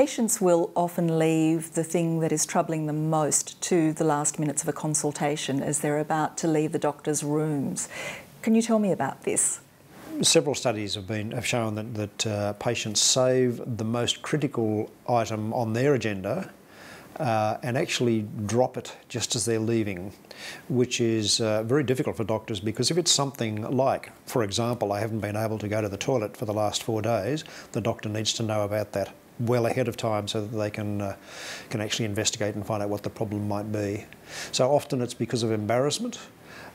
Patients will often leave the thing that is troubling them most to the last minutes of a consultation as they're about to leave the doctor's rooms. Can you tell me about this? Several studies have been have shown that, that uh, patients save the most critical item on their agenda uh, and actually drop it just as they're leaving, which is uh, very difficult for doctors because if it's something like, for example, I haven't been able to go to the toilet for the last four days, the doctor needs to know about that well ahead of time so that they can uh, can actually investigate and find out what the problem might be. So often it's because of embarrassment.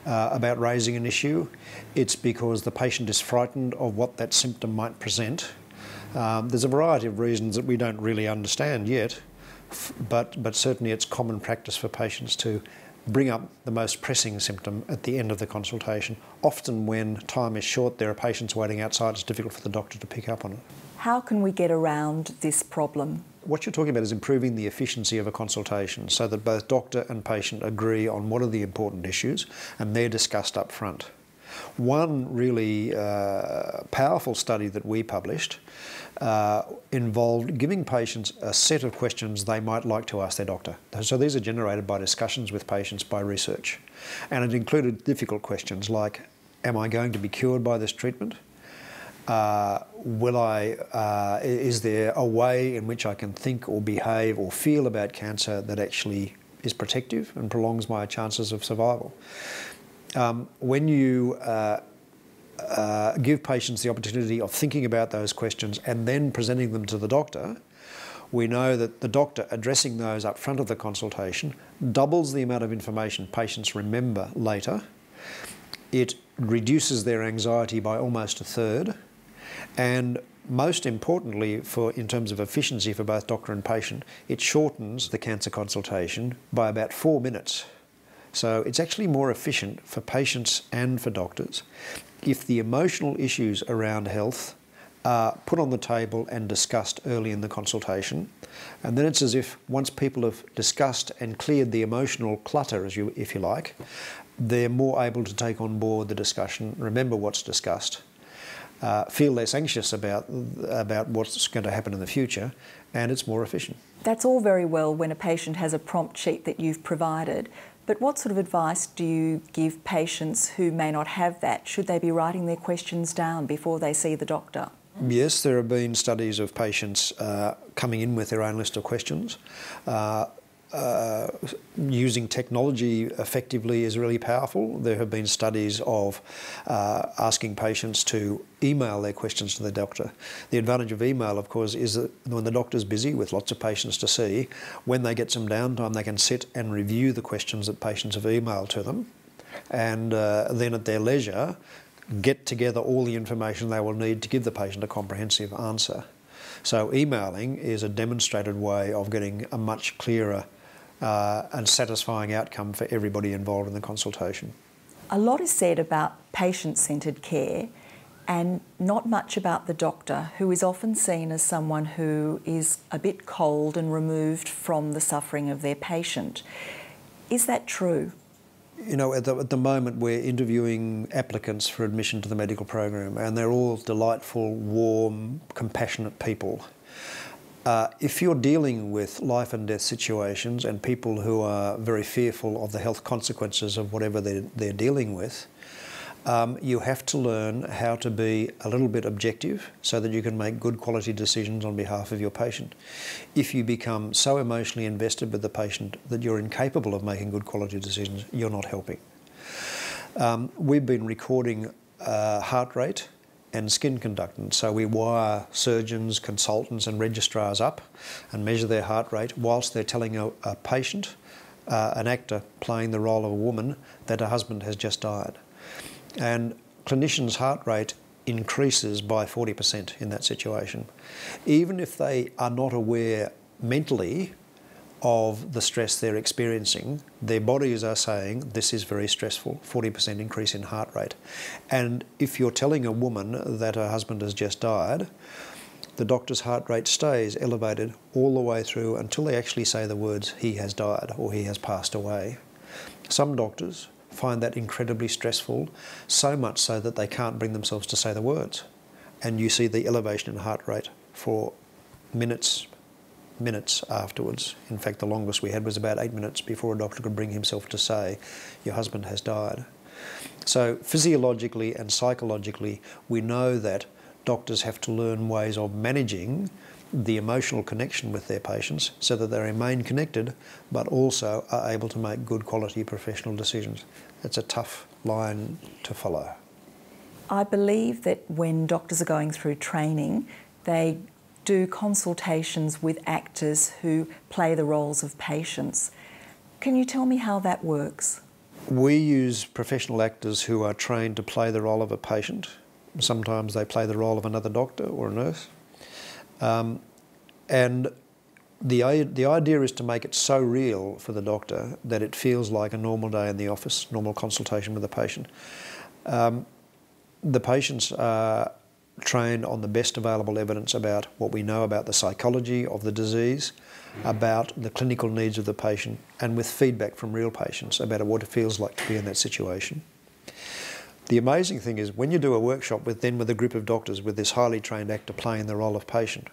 Uh, about raising an issue, it's because the patient is frightened of what that symptom might present. Um, there's a variety of reasons that we don't really understand yet, but, but certainly it's common practice for patients to bring up the most pressing symptom at the end of the consultation. Often, when time is short, there are patients waiting outside, it's difficult for the doctor to pick up on it. How can we get around this problem? What you're talking about is improving the efficiency of a consultation so that both doctor and patient agree on what are the important issues and they're discussed up front. One really uh, powerful study that we published uh, involved giving patients a set of questions they might like to ask their doctor. So these are generated by discussions with patients by research. And it included difficult questions like, am I going to be cured by this treatment? Uh, will I, uh, is there a way in which I can think or behave or feel about cancer that actually is protective and prolongs my chances of survival? Um, when you uh, uh, give patients the opportunity of thinking about those questions and then presenting them to the doctor, we know that the doctor addressing those up front of the consultation doubles the amount of information patients remember later. It reduces their anxiety by almost a third. And most importantly, for in terms of efficiency for both doctor and patient, it shortens the cancer consultation by about four minutes. So it's actually more efficient for patients and for doctors if the emotional issues around health are put on the table and discussed early in the consultation. And then it's as if once people have discussed and cleared the emotional clutter, as you, if you like, they're more able to take on board the discussion, remember what's discussed, uh, feel less anxious about, about what's going to happen in the future, and it's more efficient. That's all very well when a patient has a prompt sheet that you've provided, but what sort of advice do you give patients who may not have that? Should they be writing their questions down before they see the doctor? Yes, there have been studies of patients uh, coming in with their own list of questions. Uh, uh, using technology effectively is really powerful. There have been studies of uh, asking patients to email their questions to the doctor. The advantage of email, of course, is that when the doctor's busy with lots of patients to see, when they get some downtime, they can sit and review the questions that patients have emailed to them. And uh, then at their leisure, get together all the information they will need to give the patient a comprehensive answer. So emailing is a demonstrated way of getting a much clearer uh, and satisfying outcome for everybody involved in the consultation. A lot is said about patient centred care and not much about the doctor, who is often seen as someone who is a bit cold and removed from the suffering of their patient. Is that true? You know, at the, at the moment we're interviewing applicants for admission to the medical program, and they're all delightful, warm, compassionate people. Uh, if you're dealing with life and death situations and people who are very fearful of the health consequences of whatever they're, they're dealing with, um, you have to learn how to be a little bit objective so that you can make good quality decisions on behalf of your patient. If you become so emotionally invested with the patient that you're incapable of making good quality decisions, you're not helping. Um, we've been recording uh, heart rate and skin conductance. So we wire surgeons, consultants, and registrars up and measure their heart rate whilst they're telling a, a patient, uh, an actor playing the role of a woman, that her husband has just died. And clinicians' heart rate increases by 40% in that situation. Even if they are not aware mentally of the stress they're experiencing, their bodies are saying this is very stressful, 40% increase in heart rate. And if you're telling a woman that her husband has just died, the doctor's heart rate stays elevated all the way through until they actually say the words, he has died or he has passed away. Some doctors find that incredibly stressful, so much so that they can't bring themselves to say the words. And you see the elevation in heart rate for minutes, minutes afterwards. In fact, the longest we had was about eight minutes before a doctor could bring himself to say, Your husband has died. So, physiologically and psychologically, we know that doctors have to learn ways of managing the emotional connection with their patients so that they remain connected but also are able to make good quality professional decisions. It's a tough line to follow. I believe that when doctors are going through training, they do consultations with actors who play the roles of patients. Can you tell me how that works? We use professional actors who are trained to play the role of a patient. Sometimes they play the role of another doctor or a nurse. Um, and the, the idea is to make it so real for the doctor that it feels like a normal day in the office, normal consultation with a patient. Um, the patients are trained on the best available evidence about what we know about the psychology of the disease, about the clinical needs of the patient, and with feedback from real patients about what it feels like to be in that situation. The amazing thing is when you do a workshop with then with a group of doctors with this highly trained actor playing the role of patient,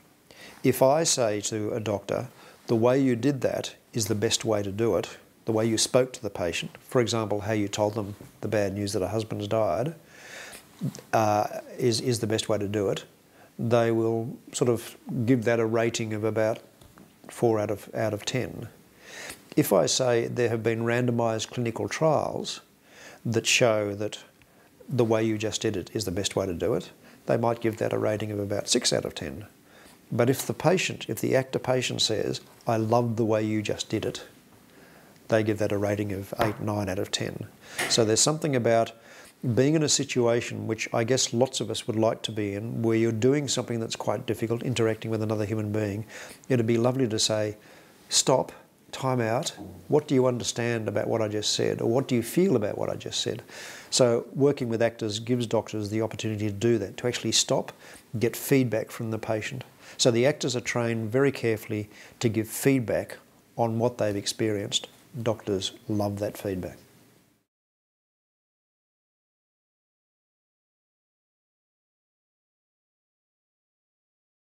if I say to a doctor, the way you did that is the best way to do it, the way you spoke to the patient, for example, how you told them the bad news that a husband's died, uh, is, is the best way to do it, they will sort of give that a rating of about four out of, out of 10. If I say there have been randomised clinical trials that show that the way you just did it is the best way to do it, they might give that a rating of about six out of 10. But if the patient, if the actor patient says, I love the way you just did it, they give that a rating of 8, 9 out of 10. So there's something about being in a situation which I guess lots of us would like to be in, where you're doing something that's quite difficult, interacting with another human being, it'd be lovely to say, stop, time out, what do you understand about what I just said, or what do you feel about what I just said? So working with actors gives doctors the opportunity to do that, to actually stop, get feedback from the patient. So the actors are trained very carefully to give feedback on what they've experienced. Doctors love that feedback.